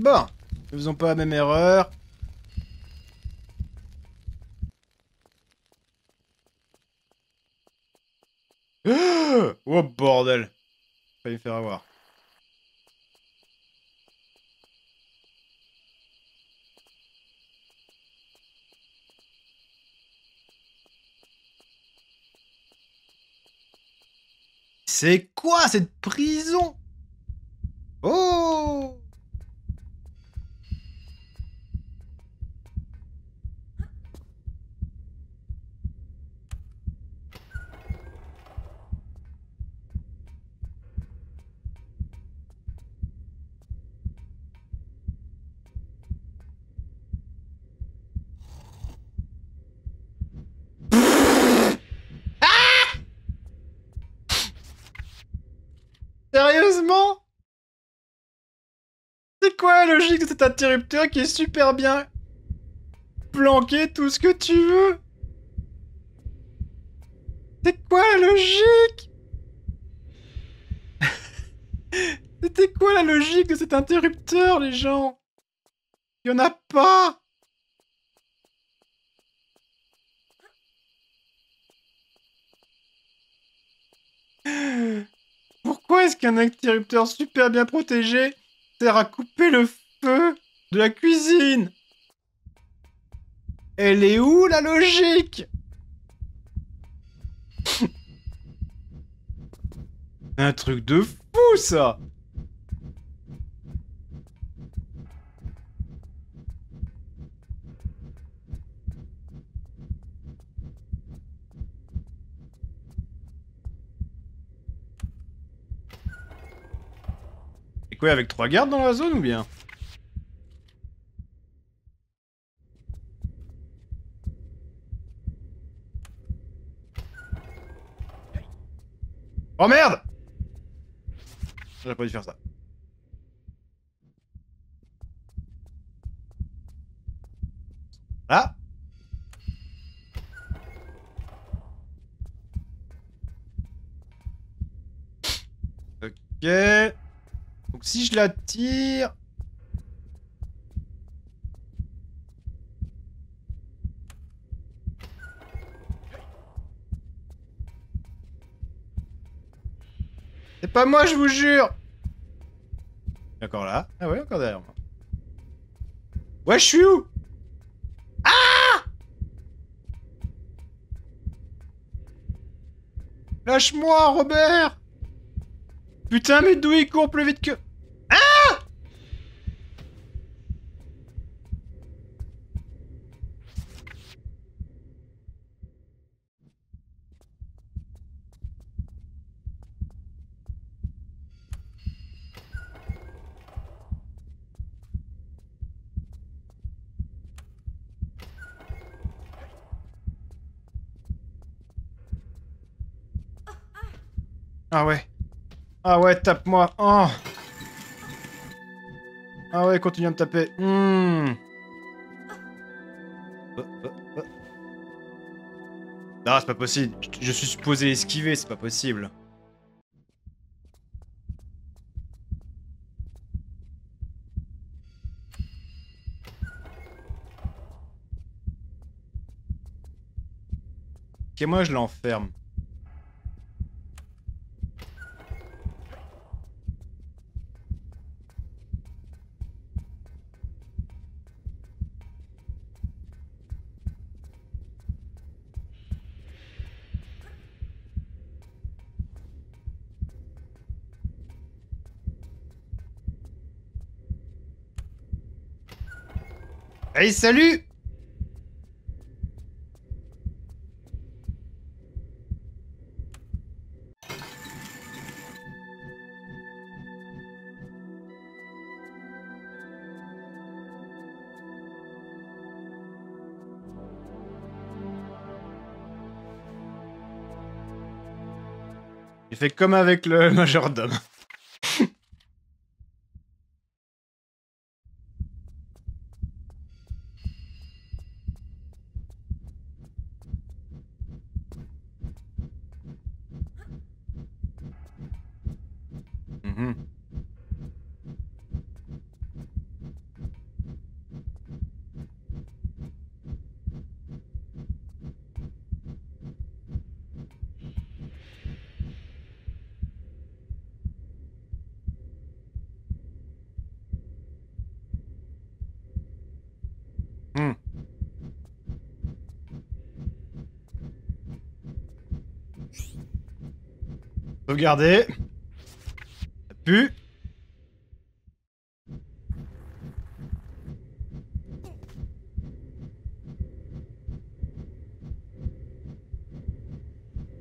Bon, ne faisons pas la même erreur. oh bordel Pas me faire avoir. C'est quoi cette prison? Oh Sérieusement C'est quoi la logique de cet interrupteur qui est super bien planqué, tout ce que tu veux C'est quoi la logique C'était quoi la logique de cet interrupteur, les gens Il y en a pas Pourquoi est-ce qu'un interrupteur super bien protégé sert à couper le feu de la cuisine? Elle est où la logique? Un truc de fou ça quoi, avec trois gardes dans la zone ou bien? Oh merde J'aurais pas dû faire ça. Ah Ok. Si je la tire... C'est pas moi, je vous jure. Encore là. Ah ouais, encore derrière moi. Ouais, je suis où? Ah! Lâche-moi, Robert! Putain, mais d'où il court plus vite que... Ah Ah ouais. Ah ouais, tape-moi. Oh. Ah ouais, continue à me taper. Hmm. Non, c'est pas possible. Je, suis supposé esquiver, c'est pas possible. Ok, moi je l'enferme. Allez, salut J'ai fait comme avec le majordome. Sauvegarder. Ça pue.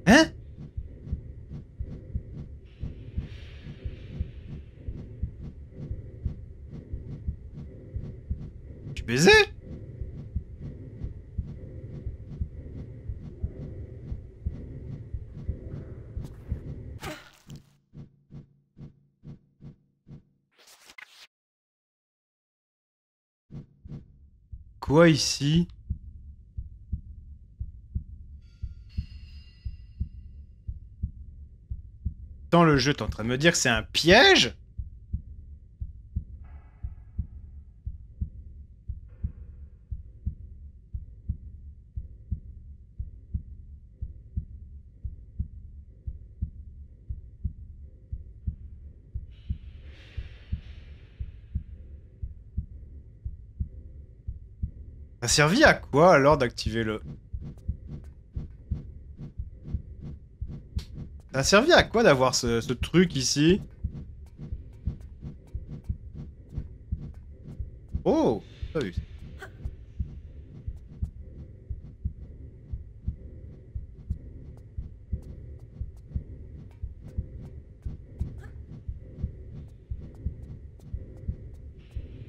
Hein Tu baisais Quoi ici? Dans le jeu, t'es en train de me dire que c'est un piège? Ça a servi à quoi alors d'activer le... Ça a servi à quoi d'avoir ce, ce truc ici? Oh.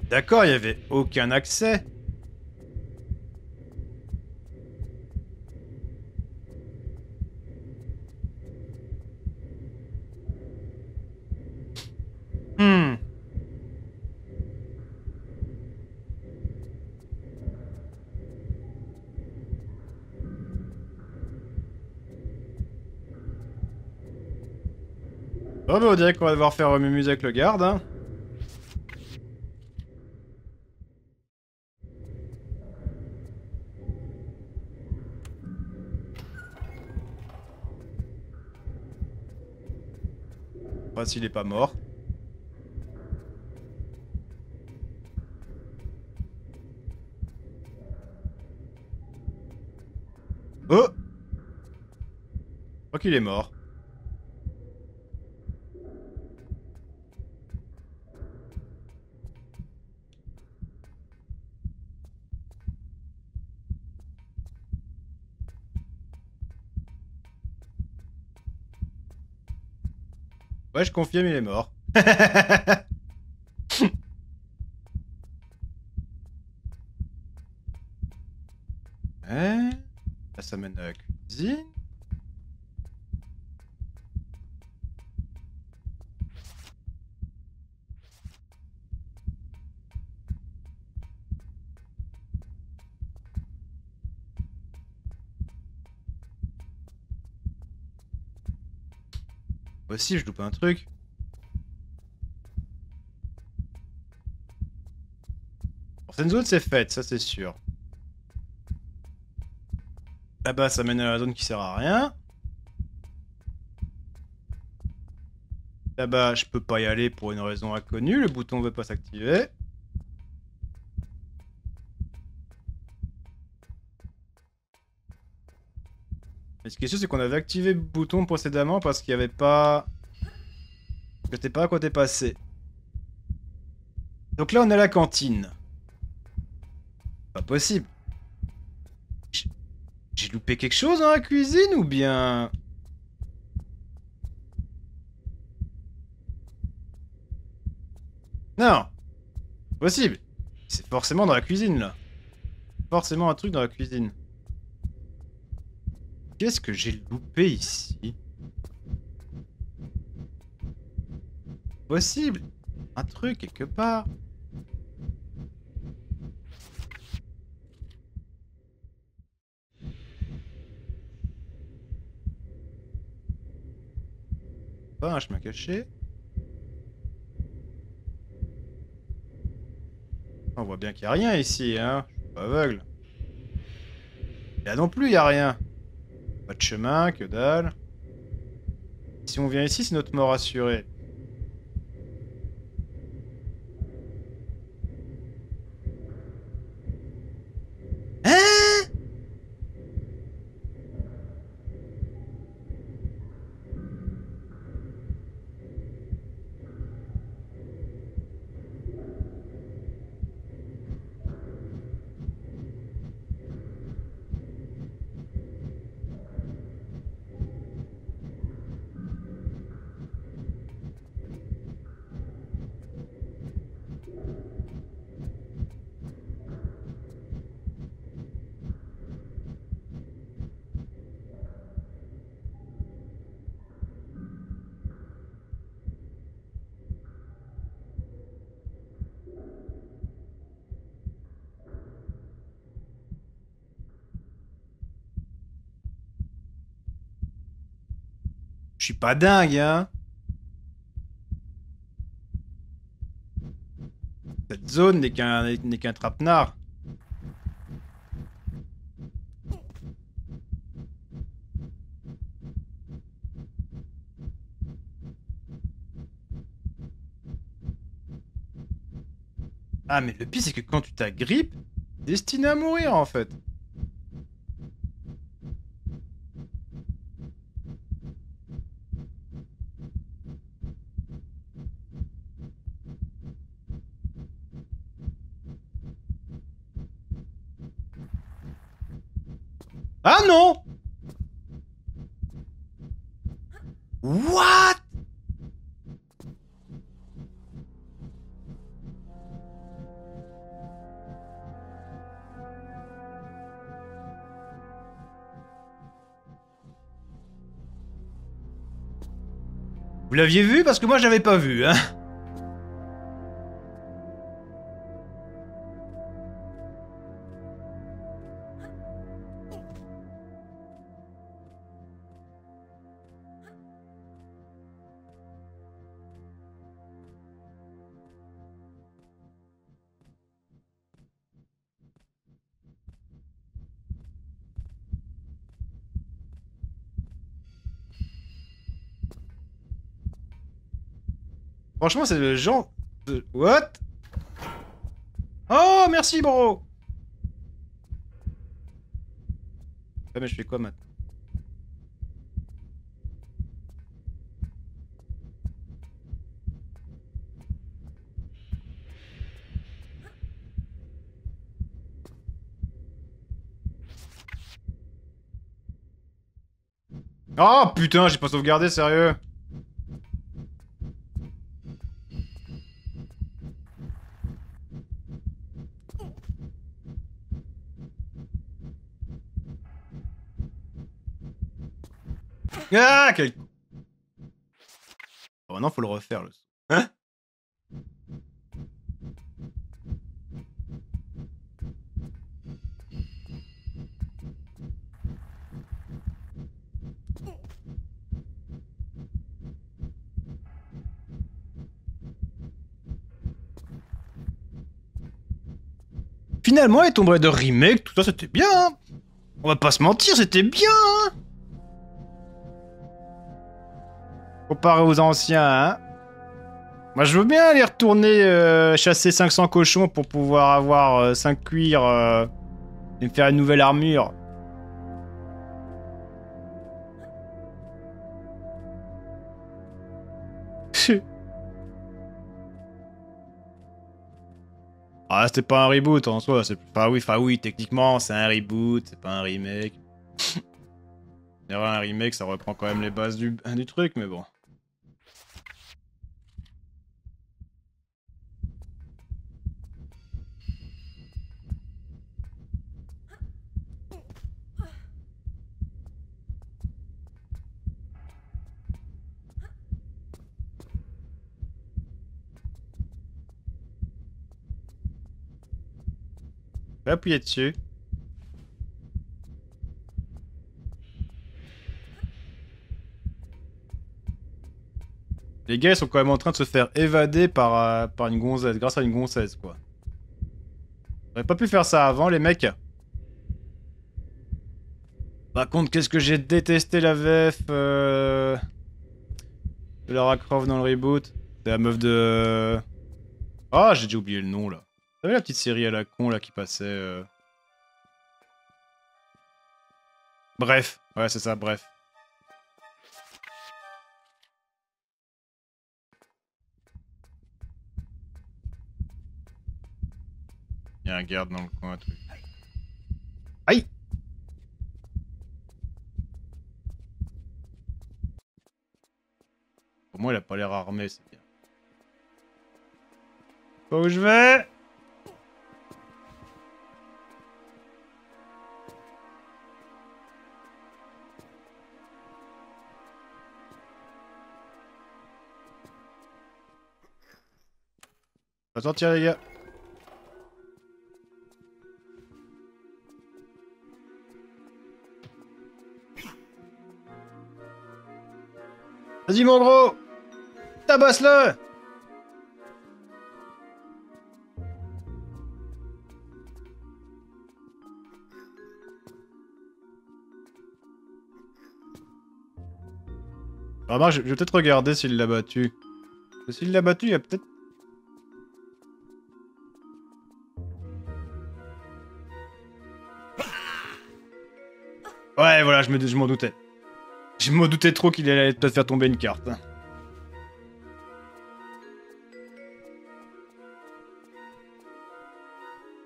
D'accord, il y avait aucun accès. Hmm. Bon, bah, on dirait qu'on va devoir faire remémuse avec le garde, hein. Enfin, s'il est pas mort. Oh Je crois qu'il est mort. Je confirme, il est mort. Hein Là, ça mène à la cuisine. Moi aussi, je loupe un truc. Cette zone, c'est faite, ça c'est sûr. Là-bas, ça mène à la zone qui sert à rien. Là-bas, je peux pas y aller pour une raison inconnue. Le bouton veut pas s'activer. Qui est sûr, c'est qu'on avait activé le bouton précédemment parce qu'il n'y avait pas... Je sais pas à quoi t'es passé. Donc là, on est à la cantine. Pas possible. J'ai loupé quelque chose dans la cuisine ou bien... Non Possible C'est forcément dans la cuisine, là. Forcément un truc dans la cuisine. Qu'est-ce que j'ai loupé ici? Possible Un truc quelque part Pas un chemin caché. On voit bien qu'il n'y a rien ici, hein. Je suis pas aveugle. Là non plus, il n'y a rien. Pas de chemin, que dalle. Si on vient ici, c'est notre mort assurée. Hein Je suis pas dingue, hein Cette zone n'est qu'un qu'un trapenard. Ah mais le pire c'est que quand tu t'agrippes, destiné à mourir en fait. Ah non! What? Vous l'aviez vu? Parce que moi, j'avais pas vu, hein Franchement, c'est le genre de... What? Oh, merci, bro Ah, mais je fais quoi maintenant Oh putain, j'ai pas sauvegardé, sérieux Ah quel... Oh non, faut le refaire, le... Hein Finalement, les Tomb Raider Remake, tout ça c'était bien hein. On va pas se mentir, c'était bien hein Comparé aux anciens, hein Moi, je veux bien aller retourner euh, chasser 500 cochons pour pouvoir avoir 5 euh, cuirs euh, et me faire une nouvelle armure. ah, c'était pas un reboot en soi, c'est oui, enfin oui, techniquement, c'est un reboot, c'est pas un remake. un remake, ça reprend quand même les bases du, du truc, mais bon. Appuyer dessus. Les gars, ils sont quand même en train de se faire évader par, euh, par une gonzesse, grâce à une gonzesse, quoi. J'aurais pas pu faire ça avant, les mecs. Par contre, qu'est-ce que j'ai détesté la VF euh... de Lara Croft dans le reboot? C'est la meuf de... Ah, j'ai déjà oublié le nom, là. Vous savez la petite série à la con là qui passait euh... Bref, ouais c'est ça, bref. Il y a un garde dans le coin, truc. Aïe Pour moi, il a pas l'air armé, c'est bien. où je vais? Va sortir les gars. Vas-y mon gros Tabasse-le Remarque, je vais peut-être regarder s'il l'a battu. S'il l'a battu, il y a peut-être... Ouais, voilà, je me- m'en doutais. Je m'en doutais trop qu'il allait peut-être faire tomber une carte.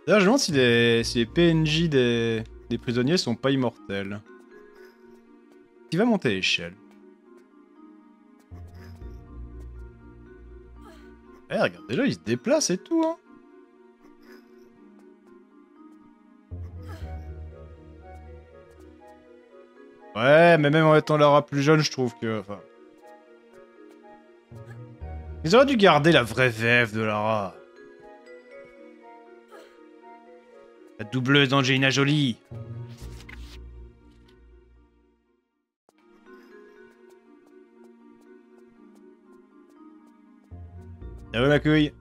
D'ailleurs, je me demande si les, si les PNJ des, des prisonniers sont pas immortels. Qui va monter l'échelle? Eh, regarde, déjà, il se déplace et tout, hein. Ouais, mais même en étant Lara plus jeune, je trouve que... Ils auraient dû garder la vraie veuve de Lara. La doubleuse d'Angelina Jolie. Ah ouais, ma couille.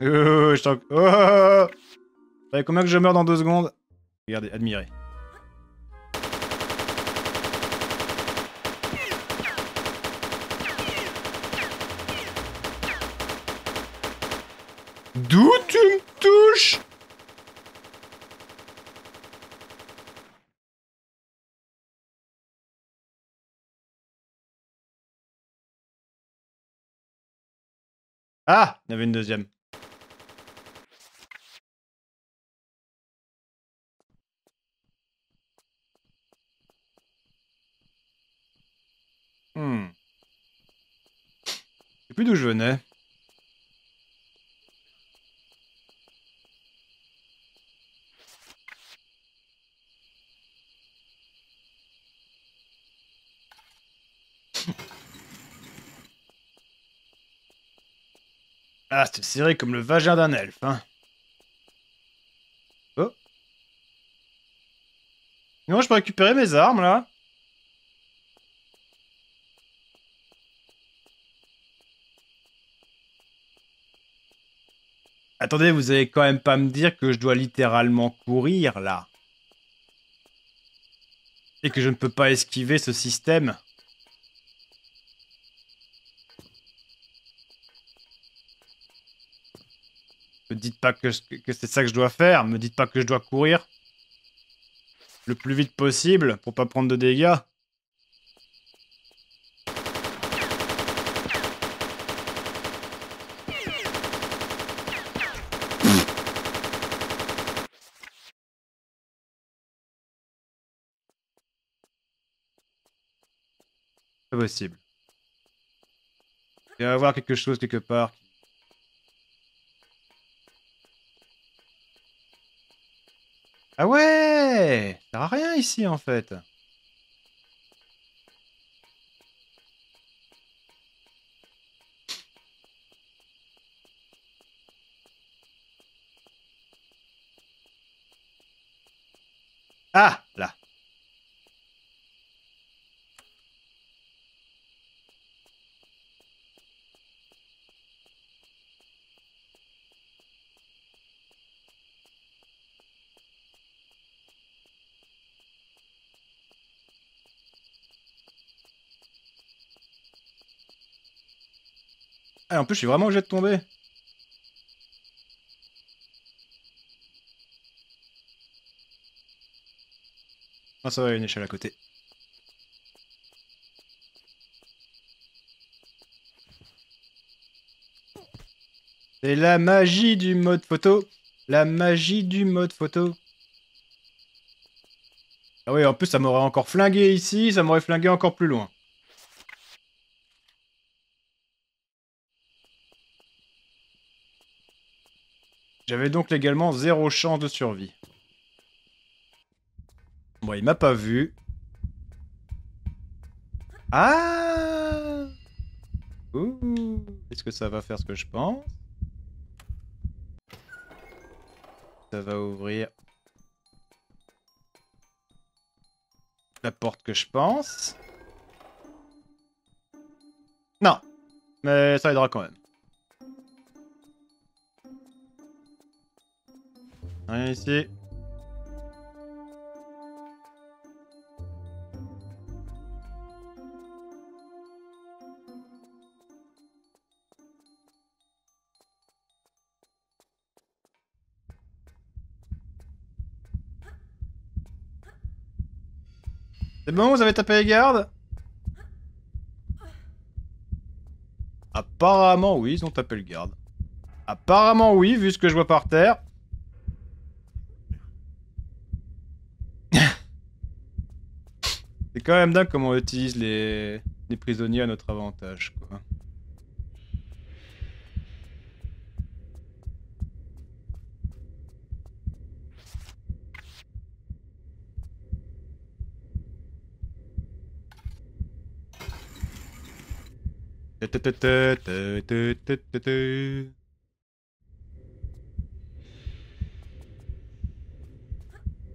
Oh, oh, oh, je t'en... Oh, oh, oh. Combien que je meurs dans deux secondes Regardez, admirez. D'où tu me touches Ah Il y avait une deuxième. Hmm. Je sais plus d'où je venais. Ah, c'était serré comme le vagin d'un elfe, hein. Oh. Non, je peux récupérer mes armes, là. Attendez, vous allez quand même pas me dire que je dois littéralement courir, là. Et que je ne peux pas esquiver ce système. Me dites pas que, c'est ça que je dois faire. Me dites pas que je dois courir. Le plus vite possible pour pas prendre de dégâts. Possible. Il va y avoir quelque chose quelque part. Ah ouais Ça sert à rien ici en fait. Ah Là. Ah, en plus, je suis vraiment obligé de tomber. Ah, ça va, il y a une échelle à côté. C'est la magie du mode photo. La magie du mode photo. Ah oui, en plus, ça m'aurait encore flingué ici, ça m'aurait flingué encore plus loin. J'avais donc légalement zéro chance de survie. Bon, il m'a pas vu. Ah Ouh Est-ce que ça va faire ce que je pense? Ça va ouvrir la porte que je pense. Non. Mais ça aidera quand même. Rien ici. C'est bon, vous avez tapé les gardes? Apparemment, oui, ils ont tapé le garde. Apparemment, oui, vu ce que je vois par terre. C'est quand même dingue comment on utilise les, prisonniers à notre avantage, quoi.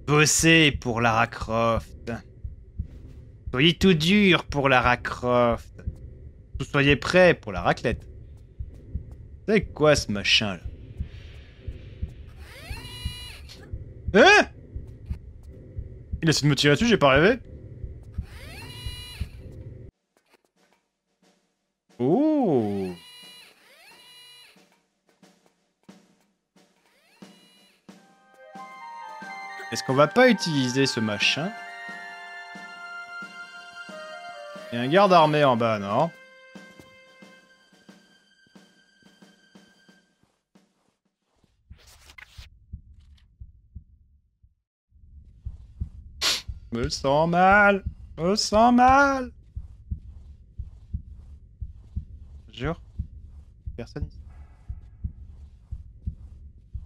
Bossez pour Lara Croft. Soyez tout dur pour Lara Croft. Soyez prêts pour la raclette. C'est quoi ce machin là? Hein? Il essaie de me tirer dessus, j'ai pas rêvé. Oh. Est-ce qu'on va pas utiliser ce machin? Il y a un garde armé en bas, non Me sens mal Me sens mal Jure Personne ici.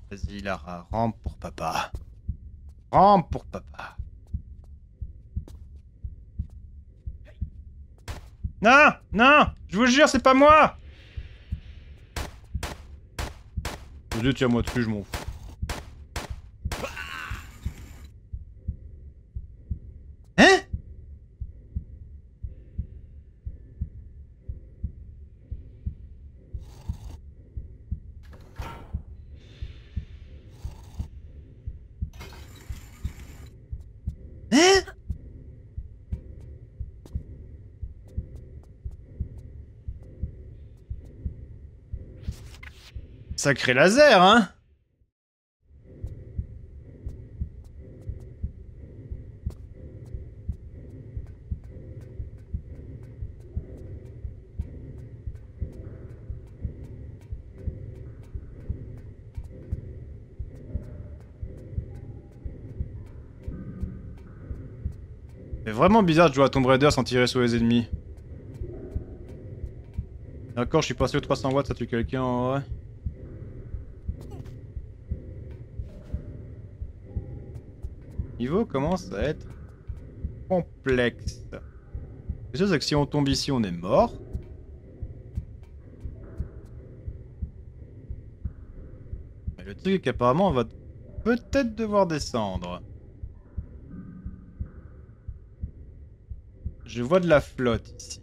Vas-y, Lara, rampe pour papa. Rampe pour papa. Non Non Je vous jure, c'est pas moi Vous êtes à moi dessus, je m'en fous. Hein Hein Sacré laser, hein C'est vraiment bizarre de jouer à Tomb Raider sans tirer sur les ennemis. D'accord, je suis passé au 300 watts, ça tue quelqu'un en vrai. Niveau commence à être complexe. C'est sûr, c'est que si on tombe ici, on est mort. Le truc est qu'apparemment, on va peut-être devoir descendre. Je vois de la flotte ici.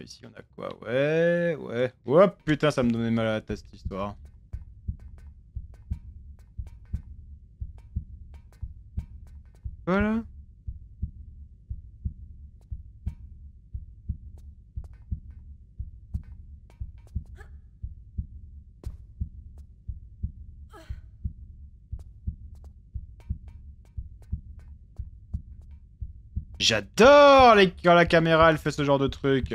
Ici, on a quoi? Ouais, ouais. Oh putain, ça me donnait mal à la tête cette histoire. Voilà. J'adore les... quand la caméra elle fait ce genre de truc,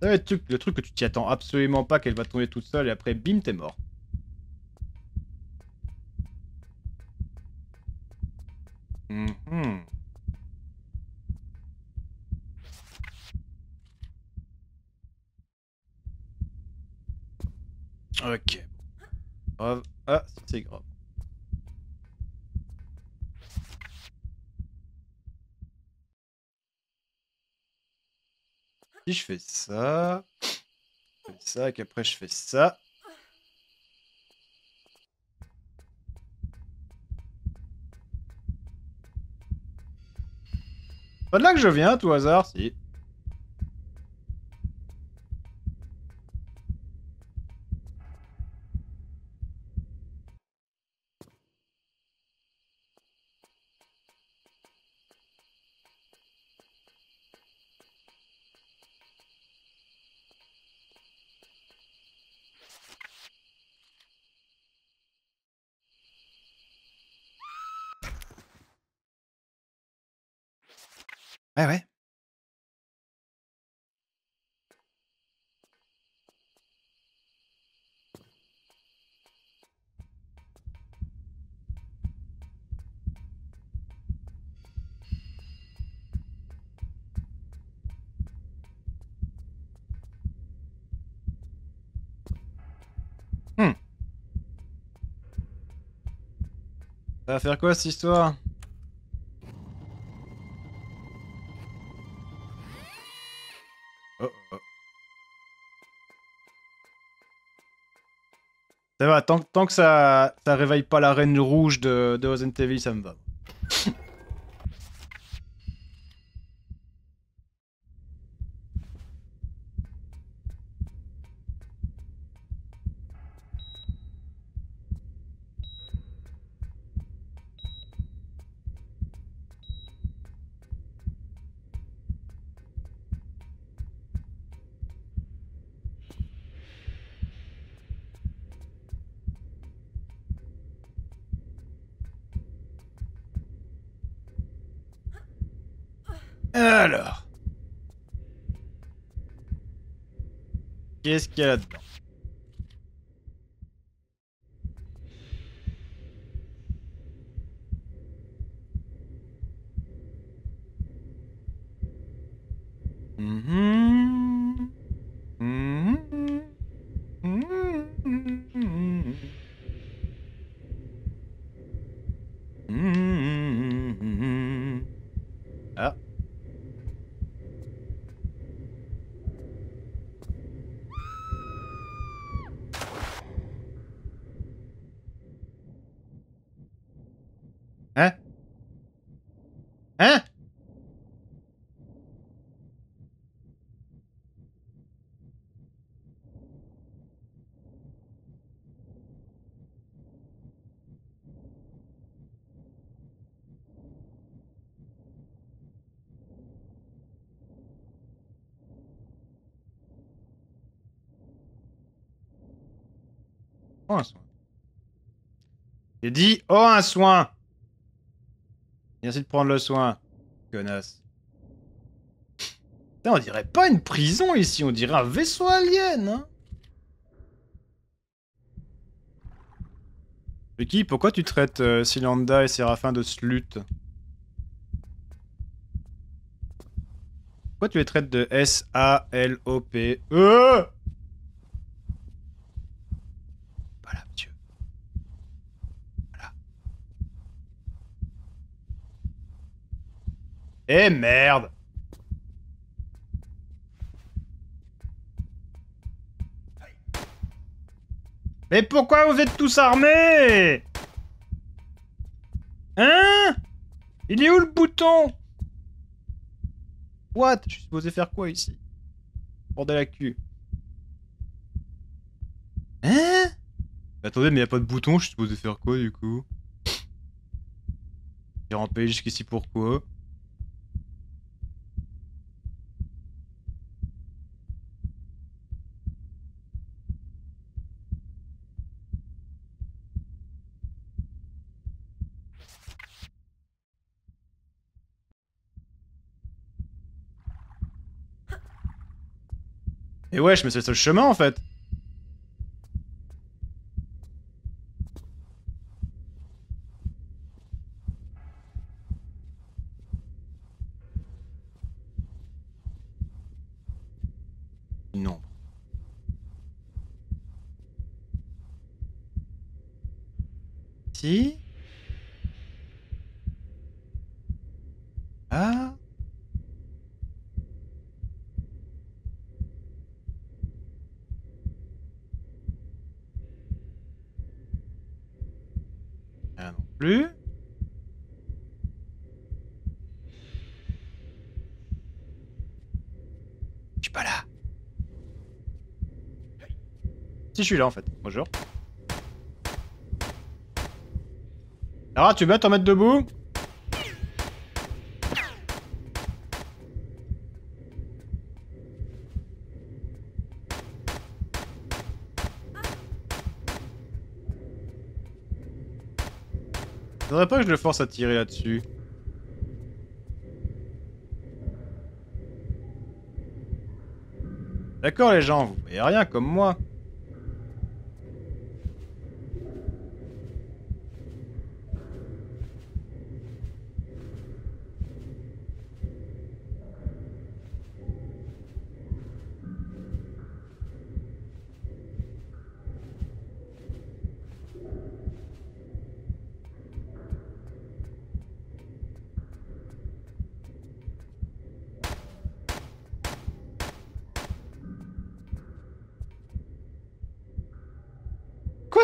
le truc que tu t'y attends absolument pas qu'elle va tomber toute seule et après bim t'es mort. Ok. Ah, c'est grave. Si je fais ça, je fais ça, et qu'après je fais ça. Pas de là que je viens, tout hasard, si. Ça va faire quoi cette histoire? Oh, oh. Ça va, tant, que ça, ça réveille pas la reine rouge de, de Resident Evil, ça me va. Alors. Qu'est-ce qu'il y a là-dedans Mhm. Mhm. Mhm. Mhm. Ah. Hein Hein Oh, un soin. J'ai dit, oh, un soin. Merci de prendre le soin, connasse. Putain, on dirait pas une prison ici, on dirait un vaisseau alien, hein. Vicky, pourquoi tu traites euh, Silanda et Séraphin de slut Pourquoi tu les traites de S-A-L-O-P Euh Voilà, monsieur. Voilà. Eh merde. Mais pourquoi vous êtes tous armés? Hein? Il est où le bouton? What? Je suis supposé faire quoi ici? Bordel à cul. Hein? Mais Attendez, mais y a pas de bouton, je suis supposé faire quoi du coup? J'ai rampé jusqu'ici pourquoi? Et wesh, mais c'est le seul chemin en fait plus? Je suis pas là. Si je suis là en fait. Bonjour. Lara, tu veux bien te remettre debout? Faudrait pas que je le force à tirer là-dessus. D'accord les gens, vous voyez rien comme moi.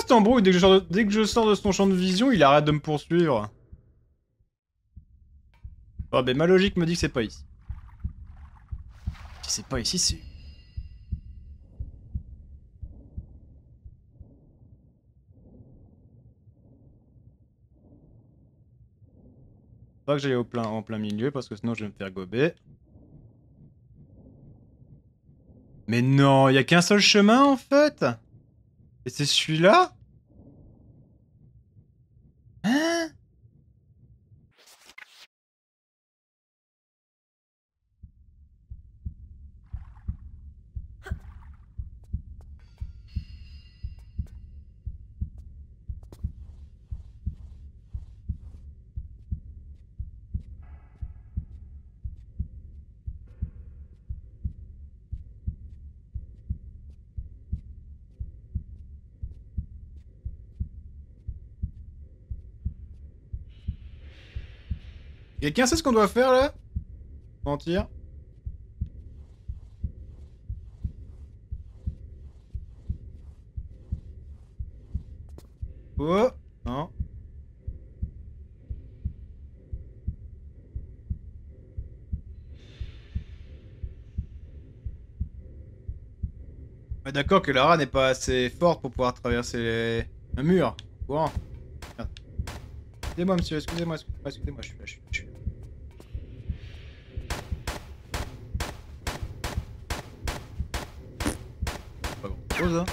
Quoi cet embrouille dès que, je sors de... dès que je sors de son champ de vision, il arrête de me poursuivre. Oh ben ma logique me dit que c'est pas ici. Si c'est pas ici, c'est... Pas que j'aille au plein, en plein milieu parce que sinon je vais me faire gober. Mais non, il y a qu'un seul chemin en fait Et c'est celui-là? Hein? Quelqu'un sait ce qu'on doit faire là? Mentir. Oh Non. D'accord que Lara n'est pas assez forte pour pouvoir traverser un mur. Bon. Excusez-moi monsieur, excusez-moi, excusez-moi, excusez-moi, je suis là, je suis là, je